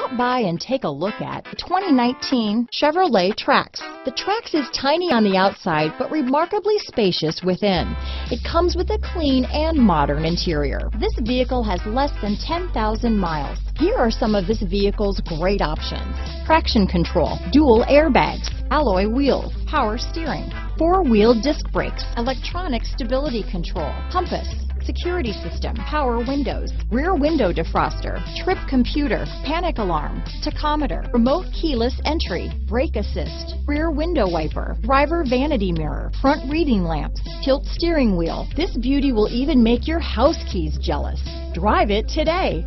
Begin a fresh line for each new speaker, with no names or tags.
Stop by and take a look at the 2019 Chevrolet Trax. The Trax is tiny on the outside, but remarkably spacious within. It comes with a clean and modern interior. This vehicle has less than 10,000 miles. Here are some of this vehicle's great options. Traction control, dual airbags, alloy wheels, power steering, four-wheel disc brakes, electronic stability control, compass, security system, power windows, rear window defroster, trip computer, panic alarm, tachometer, remote keyless entry, brake assist, rear window wiper, driver vanity mirror, front reading lamps, tilt steering wheel. This beauty will even make your house keys jealous. Drive it today.